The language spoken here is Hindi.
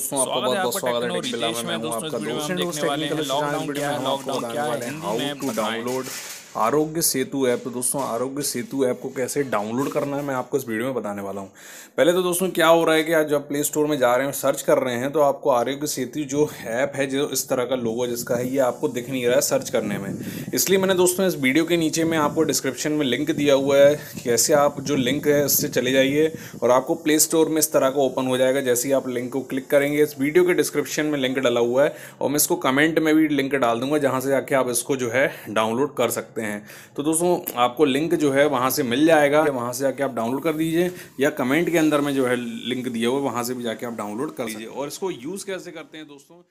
दोस्तों आपका बहुत बहुत स्वागत है टेक्निकल टेक में में। हूँ दोस्तों, आपका दोस्त एंड देखने दोस्त वाले टेक्निकल हैं लॉकडाउन क्या है, लॉकडाउन क्या है, how to download Aarogya Setu app. तो दोस्तों, आरोग्य सेतु ऐप को कैसे डाउनलोड करना है, मैं आपको इस वीडियो में बताने वाला हूँ। पहले तो दोस्तों, क्या हो रहा है कि आज जब प्ले स्टोर में जा रहे हैं सर्च कर रहे हैं तो आपको आरोग्य सेतु जो ऐप है, जो इस तरह का लोगो जिसका है, ये आपको दिख नहीं रहा है सर्च करने में। इसलिए मैंने दोस्तों, इस वीडियो के नीचे में आपको डिस्क्रिप्शन में लिंक दिया हुआ है, कैसे आप जो लिंक है उससे चले जाइए और आपको प्ले स्टोर में इस तरह का ओपन हो जाएगा। जैसे ही आप लिंक को क्लिक करेंगे, इस वीडियो के डिस्क्रिप्शन में लिंक डाला हुआ है और मैं इसको कमेंट में भी लिंक डाल दूँगा, जहाँ से जाके आप इसको जो है डाउनलोड कर सकते हैं। तो दोस्तों, आपको लिंक जो है वहाँ से मिल जाएगा। वहाँ से जाके आप डाउनलोड कर दीजिए या कमेंट के अंदर में जो है लिंक दिया हुआ है, वहाँ से भी जाके आप डाउनलोड कर लीजिए और इसको यूज़ कैसे करते हैं दोस्तों?